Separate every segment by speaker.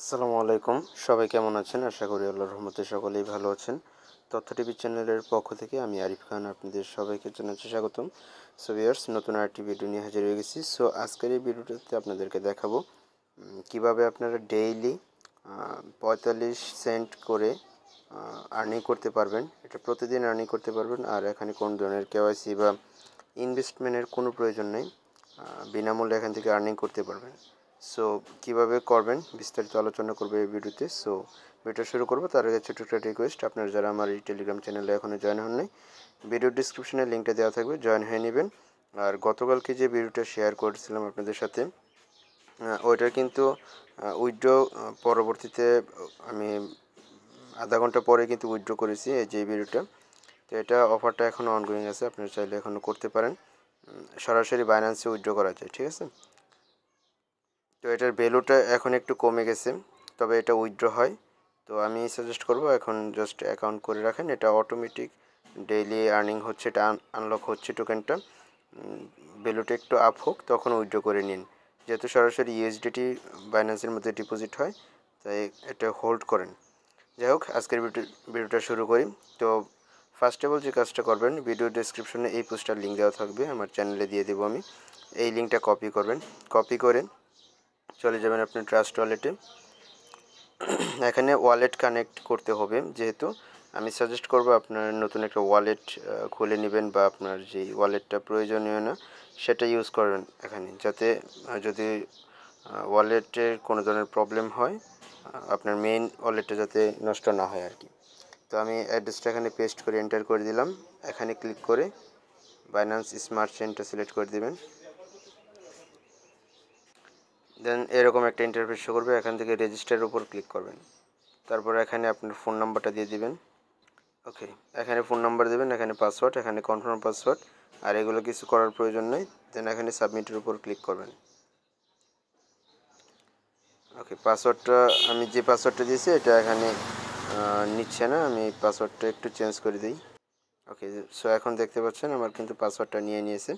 Speaker 1: আসসালামু আলাইকুম। সবাই কেমন আছেন? আশা করি আল্লাহর রহমতে সকলেই ভালো আছেন। তথ্য টিভি চ্যানেলের পক্ষ থেকে আমি আরিফ খান আপনাদের সবাইকে জানাচ্ছি স্বাগতম। সো ভিউয়ার্স নতুন আরেকটি ভিডিও নিয়ে হাজির হয়ে গেছি। সো আজকের এই ভিডিওটাতে আপনাদেরকে দেখাবো কীভাবে আপনারা ডেইলি পঁয়তাল্লিশ সেন্ট করে আর্নিং করতে পারবেন। এটা প্রতিদিন আর্নিং করতে পারবেন। আর এখানে কোন ধরনের কেওয়াইসি বা ইনভেস্টমেন্টের কোনো প্রয়োজন নেই। বিনামূল্যে এখান থেকে আর্নিং করতে পারবেন। সো কীভাবে করবেন? বিস্তারিত আলোচনা করবে এই ভিডিওতে। সো ভিডিও শুরু করব। তার আগে ছোটো একটা রিকোয়েস্ট আপনারা যারা আমার এই টেলিগ্রাম চ্যানেলে এখনও জয়েন হন নাই ভিডিও ডিসক্রিপশনে লিঙ্কটা দেওয়া থাকবে জয়েন হয়ে নেবেন। আর গতকালকে যে ভিডিওটা শেয়ার করেছিলাম আপনাদের সাথে ওইটার কিন্তু উইড্রো পরবর্তীতে আমি আধা ঘণ্টা পরে কিন্তু উইড্রো করেছি এই যে ভিডিওটা তো এটা অফারটা এখনও অনগোয়িং আছে, আপনারা চাইলে এখনও করতে পারেন। সরাসরি বাইন্যান্সে উইড্রো করা যায়, ঠিক আছে? তো এটার ভ্যালুটা এখন একটু কমে গেছে, তবে এটা উইথড্র হয়। তো আমি সাজেস্ট করব এখন জাস্ট অ্যাকাউন্ট করে রাখেন, এটা অটোমেটিক ডেইলি আর্নিং হচ্ছে, এটা আনলক হচ্ছে টোকেনটা ভ্যালুটা একটু আপ হোক, তখন উইথড্র করে নিন। যেহেতু সরাসরি ইউএসডিটি বাইন্যান্সের মধ্যে ডিপোজিট হয়, তাই এটা হোল্ড করেন। যাই হোক, আজকের ভিডিওটা শুরু করি। তো ফার্স্ট অফ অল যে কাজটা করবেন ভিডিও ডিসক্রিপশনে এই পোস্টার লিঙ্ক দেওয়া থাকবে, আমার চ্যানেলে দিয়ে দেবো আমি। এই লিঙ্কটা কপি করবেন। কপি করে চলে যাবেন আপনি ট্রাস্ট ওয়ালেটে এখানে ওয়ালেট কানেক্ট করতে হবে, যেহেতু আমি সাজেস্ট করব আপনার নতুন একটা ওয়ালেট খুলে নেবেন বা আপনার যে ওয়ালেটটা প্রয়োজনীয় না, সেটা ইউজ করবেন এখানে। যাতে যদি ওয়ালেটের কোনো ধরনের প্রবলেম হয় আপনার মেইন ওয়ালেটটা যাতে নষ্ট না হয় আর কি। তো আমি অ্যাড্রেসটা এখানে পেস্ট করে এন্টার করে দিলাম। এখানে ক্লিক করে বাইন্যান্স স্মার্ট চেনটা সিলেক্ট করে দিবেন। দেন এরকম একটা ইন্টারফেস শো করবে, এখান থেকে রেজিস্টারের উপর ক্লিক করবেন। তারপর এখানে আপনার ফোন নাম্বারটা দিয়ে দিবেন। ওকে এখানে ফোন নাম্বার দেবেন, এখানে পাসওয়ার্ড এখানে কনফার্ম পাসওয়ার্ড আর এগুলো কিছু করার প্রয়োজন নেই। দেন এখানে সাবমিটের উপর ক্লিক করবেন। ওকে পাসওয়ার্ডটা আমি যে পাসওয়ার্ডটা দিয়েছি, এটা এখানে নিচ্ছে না, আমি পাসওয়ার্ডটা একটু চেঞ্জ করে দিই। ওকে সো এখন দেখতে পাচ্ছেন, আমার কিন্তু পাসওয়ার্ডটা নিয়ে নিয়েছে।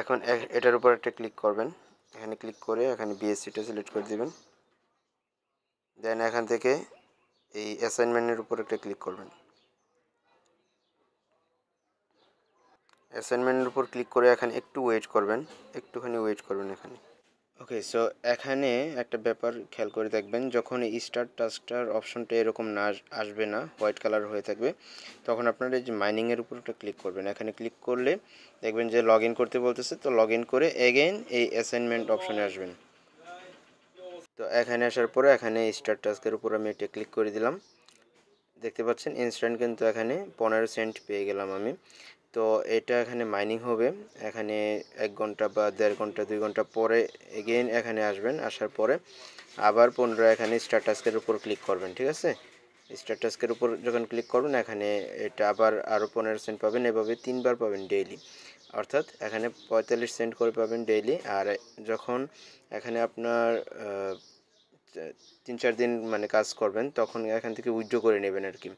Speaker 1: এখন এটার উপর একটা ক্লিক করবেন। এখানে ক্লিক করে এখানে বিএসসিটা সিলেক্ট করে দেবেন। দেন এখান থেকে এই অ্যাসাইনমেন্টের উপর একটা ক্লিক করবেন। অ্যাসাইনমেন্টের উপর ক্লিক করে এখানে একটু ওয়েট করবেন, একটুখানি ওয়েট করবেন এখানে। ওকে সো এখানে একটা ব্যাপার খেয়াল করে দেখবেন, যখন স্টার টাস্কটার অপশনটা এরকম না আসবে না হোয়াইট কালার হয়ে থাকবে, তখন আপনারা এই যে মাইনিংয়ের উপর একটা ক্লিক করবেন। এখানে ক্লিক করলে দেখবেন যে লগ করতে বলতেছে, তো লগ করে এগেইন এই অ্যাসাইনমেন্ট অপশনে আসবেন। তো এখানে আসার পরে এখানে স্টার টাস্কের উপর আমি এটা ক্লিক করে দিলাম। দেখতে পাচ্ছেন ইনস্ট্যান্ট কিন্তু এখানে পনেরো সেন্ট পেয়ে গেলাম আমি। তো এটা এখানে মাইনিং হবে। এখানে এক ঘণ্টা বা দেড় ঘণ্টা, দুই ঘণ্টা পরে এগেইন এখানে আসবেন, আসার পরে আবার পনেরো এখানে স্ট্যাটাসকের উপর ক্লিক করবেন, ঠিক আছে? স্ট্যাটাসকের উপর যখন ক্লিক করবেন, এখানে এটা আবার আরও পনেরো সেন্ট পাবেন, এভাবে তিনবার পাবেন ডেইলি অর্থাৎ এখানে পঁয়তাল্লিশ সেন্ট করে পাবেন ডেইলি আর যখন এখানে আপনার তিন চার দিন মানে কাজ করবেন, তখন এখান থেকে উইথড্র করে নেবেন আর কি।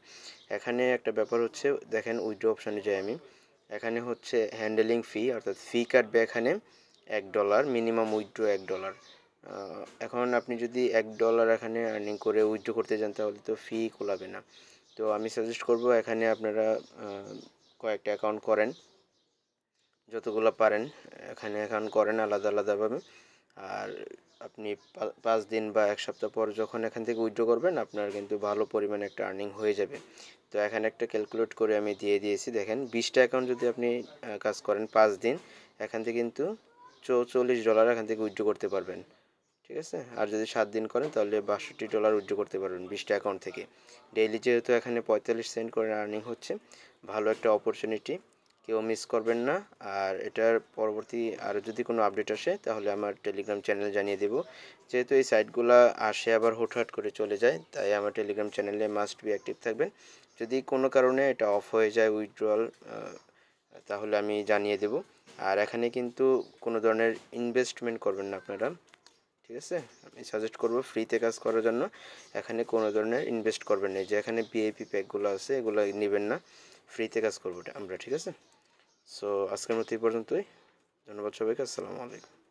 Speaker 1: এখানে একটা ব্যাপার হচ্ছে, দেখেন উইথড্র অপশানে যাই আমি। এখানে হচ্ছে হ্যান্ডেলিং ফি অর্থাৎ ফি কাটবে এখানে এক ডলার মিনিমাম উইথড্রো এক ডলার এখন আপনি যদি এক ডলার এখানে আর্নিং করে উইথড্রো করতে যান, তাহলে তো ফি কোলাবে না। তো আমি সাজেস্ট করব এখানে আপনারা কয়েকটা অ্যাকাউন্ট করেন, যতগুলো পারেন, এখানে অ্যাকাউন্ট করেন আলাদা আলাদাভাবে। আর আপনি পাঁচ দিন বা এক সপ্তাহ পর যখন এখান থেকে উইথড্র করবেন, আপনার কিন্তু ভালো পরিমাণে একটা আর্নিং হয়ে যাবে। তো এখানে একটা ক্যালকুলেট করে আমি দিয়ে দিয়েছি, দেখেন বিশটা অ্যাকাউন্ট যদি আপনি কাজ করেন পাঁচ দিন, এখান থেকে কিন্তু চৌচল্লিশ ডলার এখান থেকে উইথড্র করতে পারবেন। ঠিক আছে? আর যদি সাত দিন করেন, তাহলে বাষট্টি ডলার উইথড্র করতে পারবেন বিশটা অ্যাকাউন্ট থেকে। ডেইলি যেহেতু এখানে পঁয়তাল্লিশ সেন্ট করে আর্নিং হচ্ছে, ভালো একটা অপরচুনিটি কেউ মিস করবেন না। আর এটার পরবর্তী আর যদি কোনো আপডেট আসে, তাহলে আমার টেলিগ্রাম চ্যানেলে জানিয়ে দেব। যেহেতু এই সাইটগুলো আসে আবার হুটহাট করে চলে যায়, তাই আমার টেলিগ্রাম চ্যানেলে মাস্ট বি অ্যাক্টিভ থাকবেন। যদি কোনো কারণে এটা অফ হয়ে যায় উইথড্রয়াল তাহলে আমি জানিয়ে দেব। আর এখানে কিন্তু কোনো ধরনের ইনভেস্টমেন্ট করবেন না আপনারা। ঠিক আছে? আমি সাজেস্ট করব ফ্রিতে কাজ করার জন্য। এখানে কোনো ধরনের ইনভেস্ট করবেন না। যে এখানে বিআইপি প্যাকগুলো আছে, এগুলো নেবেন না। ফ্রিতে কাজ করব আমরা, ঠিক আছে? সো আজকের মতো এই পর্যন্তই। ধন্যবাদ সবাইকে। আসসালামু আলাইকুম।